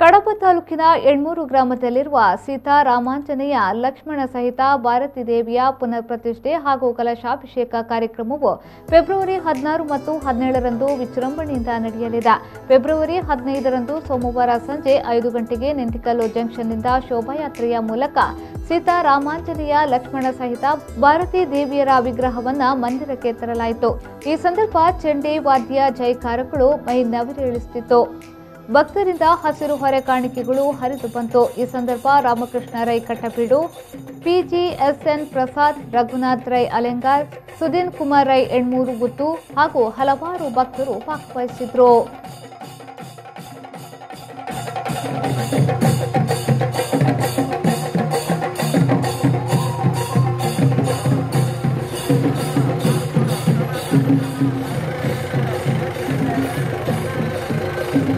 ಕಡಬ ತಾಲೂಕಿನ ಎಣ್ಮೂರು ಗ್ರಾಮದಲ್ಲಿರುವ ಸೀತಾರಾಮಾಂಜನೇಯ ಲಕ್ಷ್ಮಣ ಸಹಿತ ಭಾರತೀ ದೇವಿಯ ಪುನರ್ ಪ್ರತಿಷ್ಠೆ ಹಾಗೂ ಕಲಶಾಭಿಷೇಕ ಕಾರ್ಯಕ್ರಮವು ಫೆಬ್ರವರಿ ಹದಿನಾರು ಮತ್ತು ಹದಿನೇಳರಂದು ವಿಜೃಂಭಣೆಯಿಂದ ನಡೆಯಲಿದೆ. ಫೆಬ್ರವರಿ ಹದಿನೈದರಂದು ಸೋಮವಾರ ಸಂಜೆ ಐದು ಗಂಟೆಗೆ ನಿಂತಿಕಲ್ಲು ಜಂಕ್ಷನ್ನಿಂದ ಶೋಭಾಯಾತ್ರೆಯ ಮೂಲಕ ಸೀತಾರಾಮಾಂಜನೇಯ ಲಕ್ಷ್ಮಣ ಸಹಿತ ಭಾರತೀ ದೇವಿಯರ ವಿಗ್ರಹವನ್ನು ಮಂದಿರಕ್ಕೆ ತರಲಾಯಿತು. ಈ ಸಂದರ್ಭ ಚಂಡೆ ವಾದ್ಯ ಜೈಕಾರಗಳು ಮೈ ನವಿರೇಳಿಸುತ್ತಿತ್ತು ಭಕ್ತರಿಂದ ಹಸಿರು ಹೊರೆ ಕಾಣಿಕೆಗಳು ಹರಿದು ಬಂತು. ಈ ಸಂದರ್ಭ ರಾಮಕೃಷ್ಣ ರೈ ಕಟ್ಟಬೀಡು ಪಿಜಿಎಸ್ಎನ್ ಪ್ರಸಾದ್, ರಘುನಾಥ್ ರೈ ಅಲೆಂಗಾರ್, ಸುದೀನ್ ಕುಮಾರ್ ರೈ ಎಣ್ಮೂರು ಗುತ್ತು ಹಾಗೂ ಹಲವಾರು ಭಕ್ತರು ಭಾಗವಹಿಸಿದ್ರು.